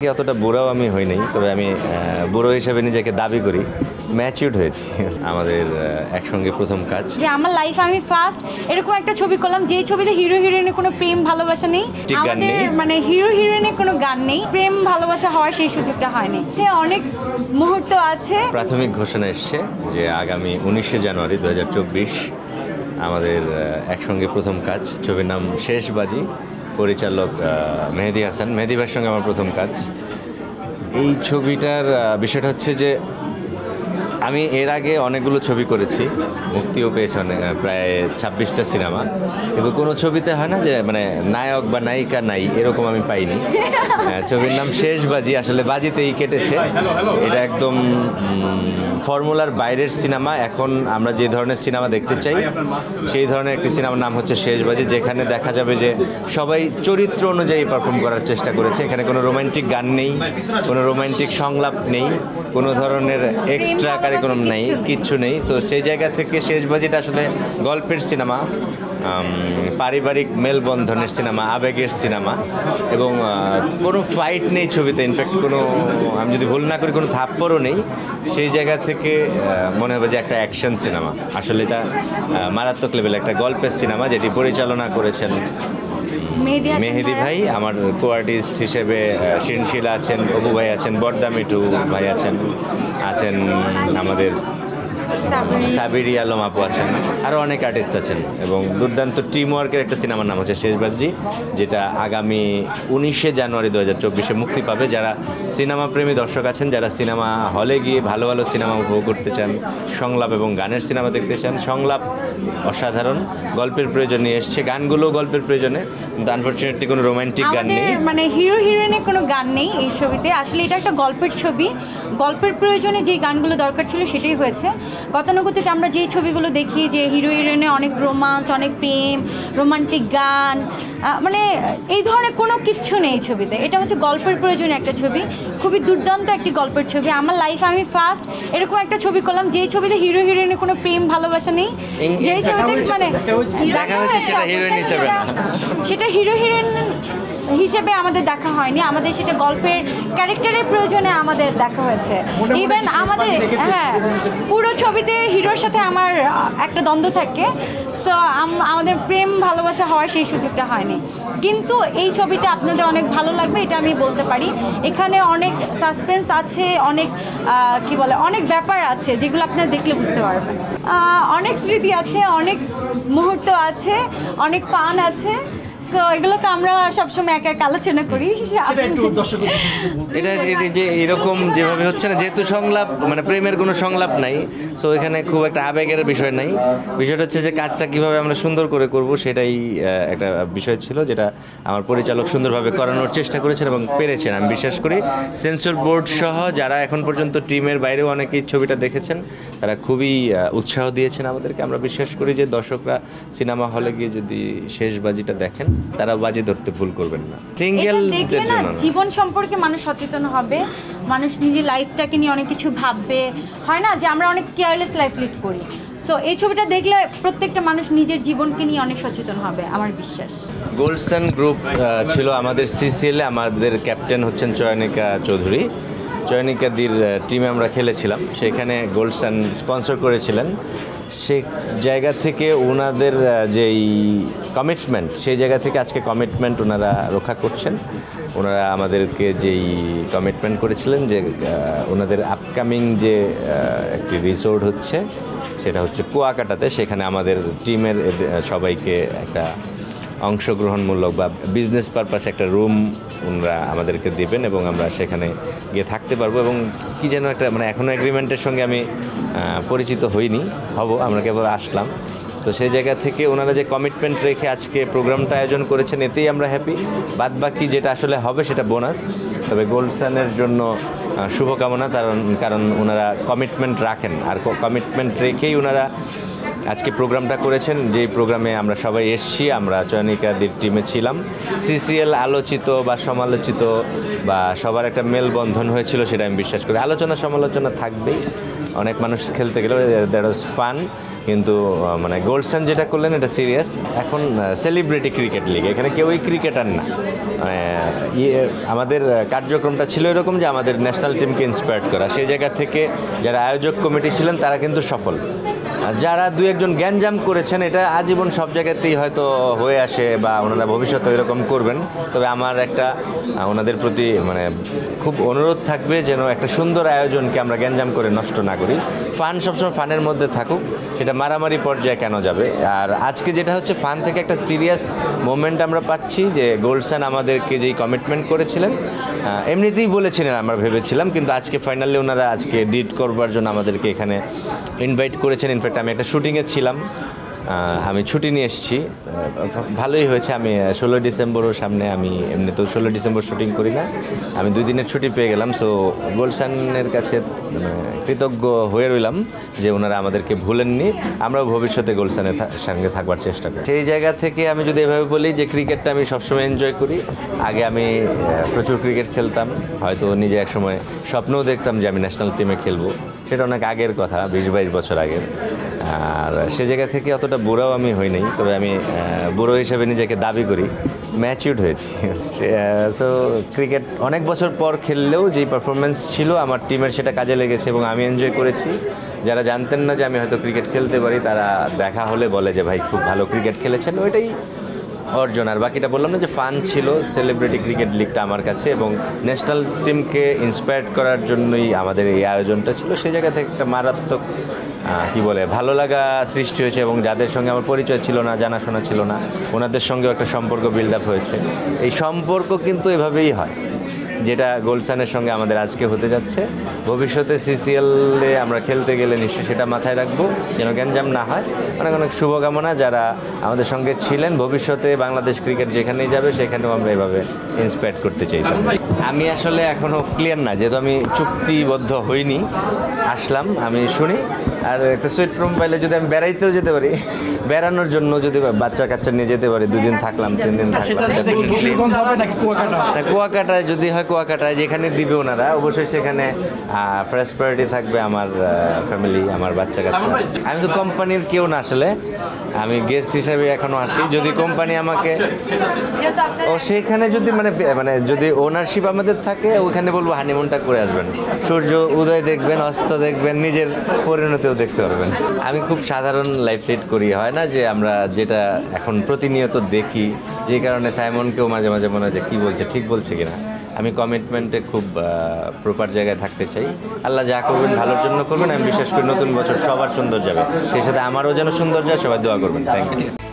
অতটা বুড়াও আমি হই নাই তবে আমি বুড়ো হিসেবে নিজেকে দাবি করি ম্যাচিউড হয়েছি আমাদের একসঙ্গে প্রথম কাজ। আমার লাইফে আমি ফার্স্ট এরকম একটা ছবি করলাম যেই ছবিতে হিরো হিরোইনের কোনো প্রেম ভালোবাসা নেই। আমাদের মানে হিরো হিরোইনের কোনো গান নেই। প্রেম ভালোবাসা হওয়ার সেই সুযোগটা হয়নি। সে অনেক মুহূর্ত আছে। প্রাথমিক ঘোষণা এসছে যে আগামী উনিশে জানুয়ারি দু হাজার চব্বিশ আমাদের একসঙ্গে প্রথম কাজ। ছবির নাম শেষবাজি। পরিচালক মেহেদি হাসান। মেহেদি সঙ্গে আমার প্রথম কাজ। এই ছবিটার বিষয়টা হচ্ছে যে আমি এর আগে অনেকগুলো ছবি করেছি মুক্তিও পেয়েছে অনেক প্রায় ছাব্বিশটা সিনেমা। কিন্তু কোনো ছবিতে হয় না যে মানে নায়ক বা নায়িকা নাই এরকম আমি পাইনি। ছবির নাম শেষ বাজি আসলে বাজিতেই কেটেছে। এটা একদম ফর্মুলার বাইরের সিনেমা। এখন আমরা যে ধরনের সিনেমা দেখতে চাই সেই ধরনের একটি সিনেমার নাম হচ্ছে শেষ বাজি যেখানে দেখা যাবে যে সবাই চরিত্র অনুযায়ী পারফর্ম করার চেষ্টা করেছে। এখানে কোনো রোমান্টিক গান নেই কোনো রোমান্টিক সংলাপ নেই কোনো ধরনের এক্সট্রা কারিকুলাম নেই কিচ্ছু নেই। তো সেই জায়গা থেকে শেষ বাজিটা আসলে গল্পের সিনেমা পারিবারিক মেলবন্ধনের সিনেমা আবেগের সিনেমা এবং কোনো ফাইট নেই ছবিতে। ইনফ্যাক্ট কোনো আমি যদি ভুল না করি কোনো থাপ্পড়ও নেই। সেই জায়গা থেকে মনে হবে যে একটা অ্যাকশন সিনেমা। আসলে এটা মারাত্মক লেভেল একটা গল্পের সিনেমা যেটি পরিচালনা করেছেন মেহেদি। ভাই আমার কো আর্টিস্ট হিসেবে শিনশিলা আছেন অপু ভাই আছেন বর্দা মিটু ভাই আছেন আছেন আমাদের। সাবিরি আলম আপু আছেন। আরও অনেক আর্টিস্ট আছেন এবং দুর্দান্ত টিম ওয়ার্কের একটা সিনেমার নাম হচ্ছে শেষবাজি যেটা আগামী উনিশে জানুয়ারি দু হাজার চব্বিশে মুক্তি পাবে। যারা সিনেমা প্রেমী দর্শক আছেন যারা সিনেমা হলে গিয়ে ভালো ভালো সিনেমা উপভোগ করতে চান সংলাপ এবং গানের সিনেমা দেখতে চান সংলাপ অসাধারণ। গল্পের প্রয়োজনে এসছে। গানগুলো গল্পের প্রয়োজনে কিন্তু আনফর্চুনেটলি কোনো রোমান্টিক গান নেই। মানে হিরো হিরোইনের কোনো গান নেই এই ছবিতে। আসলে এটা একটা গল্পের ছবি। গল্পের প্রয়োজনে যে গানগুলো দরকার ছিল সেটাই হয়েছে। গতানুগতিক আমরা যেই ছবিগুলো দেখি যে হিরো হিরোইনে অনেক রোমান্স অনেক প্রেম রোমান্টিক গান মানে এই ধরনের কোনো কিচ্ছু নেই ছবিতে। এটা হচ্ছে গল্পের প্রয়োজনে একটা ছবি খুবই দুর্দান্ত একটি গল্পের ছবি। আমার লাইফে আমি ফার্স্ট এরকম একটা ছবি করলাম যেই ছবিতে হিরো হিরোইনের কোনো প্রেম ভালোবাসা নেই। যেই ছবিতে মানে সেটা হিরোইন হিসেবে না। সেটা হিরো হিরোইন হিসেবে আমাদের দেখা হয়নি। আমাদের সেটা গল্পের ক্যারেক্টারের প্রয়োজনে আমাদের দেখা হয়েছে। ইভেন আমাদের হ্যাঁ পুরো ছবিতে হিরোর সাথে আমার একটা দ্বন্দ্ব থাকে। সো আমাদের প্রেম ভালোবাসা হওয়ার সেই সুযোগটা হয়নি। কিন্তু এই ছবিটা আপনাদের অনেক ভালো লাগবে এটা আমি বলতে পারি। এখানে অনেক সাসপেন্স আছে অনেক কি বলে অনেক ব্যাপার আছে যেগুলো আপনারা দেখলে বুঝতে পারবেন। অনেক স্মৃতি আছে অনেক মুহূর্ত আছে অনেক পান আছে। সো এগুলো তো আমরা সবসময় একা একা আলোচনা করি। এটা যে এরকম যেভাবে হচ্ছে না যেহেতু সংলাপ মানে প্রেমের কোনো সংলাপ নাই সো এখানে খুব একটা আবেগের বিষয় নাই। বিষয়টা হচ্ছে যে কাজটা কীভাবে আমরা সুন্দর করে করব সেটাই একটা বিষয় ছিল যেটা আমার পরিচালক সুন্দরভাবে করানোর চেষ্টা করেছেন এবং পেরেছেন আমি বিশ্বাস করি। সেন্সর বোর্ড সহ যারা এখন পর্যন্ত টিমের বাইরেও অনেকেই ছবিটা দেখেছেন তারা খুবই উৎসাহ দিয়েছেন আমাদেরকে। আমরা বিশ্বাস করি যে দর্শকরা সিনেমা হলে গিয়ে যদি শেষ বাজিটা দেখেন তারা বাজি ধরতে ভুল করবেন না। সিঙ্গেল দেখলে না জীবন সম্পর্কে মানুষ সচেতন হবে মানুষ নিজের লাইফটাকে নিয়ে অনেক কিছু ভাববে। হয় না যে আমরা অনেক কেয়ারলেস লাইফ লিড করি। সো এই ছবিটা দেখলে প্রত্যেকটা মানুষ নিজের জীবনকে নিয়ে অনেক সচেতন হবে আমার বিশ্বাস। গোল্ডসান গ্রুপ ছিল আমাদের সিসিএলে আমাদের ক্যাপ্টেন হচ্ছেন চয়নিকা চৌধুরী। চয়নিকাদির টিমে আমরা খেলেছিলাম। সেখানে গোল্ডসান স্পন্সর করেছিলেন। সে জায়গা থেকে ওনাদের যেই কমিটমেন্ট সেই জায়গা থেকে আজকে কমিটমেন্ট ওনারা রক্ষা করছেন। ওনারা আমাদেরকে যেই কমিটমেন্ট করেছিলেন যে ওনাদের আপকামিং যে একটি রিসোর্ট হচ্ছে, সেটা হচ্ছে কুয়াকাটাতে। সেখানে আমাদের টিমের সবাইকে একটা অংশগ্রহণমূলক বা বিজনেস পারপাস একটা রুম ওনারা আমাদেরকে দেবেন এবং আমরা সেখানে গিয়ে থাকতে পারব এবং কি যেন একটা মানে এখনও এগ্রিমেন্টের সঙ্গে আমি পরিচিত হইনি, হব, আমরা কেবল আসলাম। তো সেই জায়গা থেকে ওনারা যে কমিটমেন্ট রেখে আজকে প্রোগ্রামটা আয়োজন করেছেন, এতেই আমরা হ্যাপি বাদ বাকি যেটা আসলে হবে সেটা বোনাস তবে গোল্ড সানের জন্য শুভকামনা, কারণ কারণ ওনারা কমিটমেন্ট রাখেন। আর কমিটমেন্ট রেখেই ওনারা আজকে প্রোগ্রামটা করেছেন, যেই প্রোগ্রামে আমরা সবাই এসছি, আমরা চয়নিকাদের টিমে ছিলাম। সিসিএল আলোচিত বা সমালোচিত বা সবার একটা মেলবন্ধন হয়েছিল সেটা আমি বিশ্বাস করি। আলোচনা সমালোচনা থাকবেই। অনেক মানুষ খেলতে গেলেও দ্যাট ওয়াজ ফান কিন্তু মানে গোল্ডসন যেটা করলেন, এটা সিরিয়াস এখন সেলিব্রিটি ক্রিকেট লিগ এখানে কেউই ক্রিকেটার না। মানে ইয়ে আমাদের কার্যক্রমটা ছিল এরকম যে আমাদের ন্যাশনাল টিমকে ইন্সপায়ার করা। সেই জায়গা থেকে যারা আয়োজক কমিটি ছিলেন, তারা কিন্তু সফল। যারা দু একজন গ্যাঞ্জাম করেছেন, এটা আজীবন সব জায়গাতেই হয়তো হয়ে আসে বা ওনারা ভবিষ্যতে এরকম করবেন। তবে আমার একটা ওনাদের প্রতি মানে খুব অনুরোধ থাকবে যেন একটা সুন্দর আয়োজনকে আমরা গ্যাঞ্জাম করে নষ্ট না করি। ফান সবসময় ফানের মধ্যে থাকুক, সেটা মারামারি পর্যায়ে কেন যাবে? আর আজকে যেটা হচ্ছে, ফান থেকে একটা সিরিয়াস মোমেন্ট আমরা পাচ্ছি যে গোল্ডসান আমাদেরকে যেই কমিটমেন্ট করেছিলেন এমনিতেই বলেছিলেন, আমরা ভেবেছিলাম, কিন্তু আজকে ফাইনালি ওনারা আজকে ডিট করবার জন্য আমাদেরকে এখানে ইনভাইট করেছেন। ইনফ্যাক্ট আমি একটা শুটিংয়ে ছিলাম। আমি ছুটি নিয়ে এসেছি। ভালোই হয়েছে, আমি ষোলোই ডিসেম্বরও সামনে, আমি এমনিতেও ষোলো ডিসেম্বর শুটিং করি না। আমি দুই দিনের ছুটি পেয়ে গেলাম সো গোলশানের কাছে মানে কৃতজ্ঞ হয়ে রইলাম যে ওনারা আমাদেরকে ভুলেননি। আমরাও ভবিষ্যতে গোলশানের থা- সঙ্গে থাকবার চেষ্টা করি। সেই জায়গা থেকে আমি যদি এভাবে বলি যে ক্রিকেটটা আমি সবসময় এনজয় করি, আগে আমি প্রচুর ক্রিকেট খেলতাম, হয়তো নিজে একসময় স্বপ্নও দেখতাম যে আমি ন্যাশনাল টিমে খেলব। সেটা অনেক আগের কথা, বিশ বাইশ বছর আগের। আর সে জায়গা থেকে অতটা বুড়াও আমি হই নাই তবে আমি বুড়ো হিসেবে নিজেকে দাবি করি ম্যাচিউড হয়েছি। সো ক্রিকেট অনেক বছর পর খেললেও যেই পারফরমেন্স ছিল, আমার টিমের সেটা কাজে লেগেছে এবং আমি এনজয় করেছি। যারা জানতেন না যে আমি হয়তো ক্রিকেট খেলতে পারি, তারা দেখা হলে বলে যে, ভাই, খুব ভালো ক্রিকেট খেলেছেন। ওইটাই অর্জন। আর বাকিটা বললাম না যে ফান ছিল সেলিব্রিটি ক্রিকেট লিগটা আমার কাছে এবং ন্যাশনাল টিমকে ইন্সপায়ার করার জন্যই আমাদের এই আয়োজনটা ছিল। সেই জায়গা থেকে একটা মারাত্মক কি বলে, ভালো লাগা সৃষ্টি হয়েছে এবং যাদের সঙ্গে আমার পরিচয় ছিল না, জানাশোনা ছিল না, ওনাদের সঙ্গেও একটা সম্পর্ক বিল্ড আপ হয়েছে। এই সম্পর্ক কিন্তু এভাবেই হয়। যেটা গোলসানের সঙ্গে আমাদের আজকে হতে যাচ্ছে। ভবিষ্যতে সিসিএলে আমরা খেলতে গেলে নিশ্চয়ই সেটা মাথায় রাখব যেন গ্যাঞ্জাম না হয়। অনেক অনেক শুভকামনা যারা আমাদের সঙ্গে ছিলেন। ভবিষ্যতে বাংলাদেশ ক্রিকেট যেখানেই যাবে সেখানেও আমরা এভাবে ইন্সপায়ার করতে চাইতাম আমি আসলে এখনও ক্লিয়ার না যেহেতু আমি চুক্তিবদ্ধ হইনি। আসলাম আমি শুনি। আর একটা সুইট রুম পাইলে যদি আমি বেড়াইতেও যেতে পারি বেড়ানোর জন্য যদি বাচ্চা কাচ্চা নিয়ে যেতে পারি দুদিন থাকলাম তিন দিন থাকলাম কুয়াকাটা? তা কুয়াকাটায় যদি হয় কুয়াকাটায় যেখানে দিবে ওনারা অবশ্যই সেখানে ফ্রেশ প্রায়োরিটি থাকবে আমার ফ্যামিলি আমার বাচ্চা কাচ্চা। আমি তো কোম্পানির কেউ না আসলে। আমি গেস্ট হিসাবে এখনও আছি। যদি কোম্পানি আমাকে ও সেখানে যদি মানে মানে যদি ওনারশিপ আমাদের থাকে ওখানে বলব হানিমুনটা করে আসবেন। সূর্য উদয় দেখবেন অস্ত দেখবেন নিজের পরিণতিও দেখতে পারবেন। আমি খুব সাধারণ লাইফ লিড করি। হয় না যে আমরা যেটা এখন প্রতিনিয়ত দেখি যে কারণে সাইমনকেও মাঝে মাঝে মনে হয় যে কী বলছে ঠিক বলছে কিনা। আমি কমিটমেন্টে খুব প্রপার জায়গায় থাকতে চাই। আল্লাহ যা করবেন ভালোর জন্য করবেন, আমি বিশ্বাস করি নতুন বছর সবার সুন্দর যাবে। সেই সাথে আমারও যেন সুন্দর যায় সবাই দোয়া করবেন। Thank you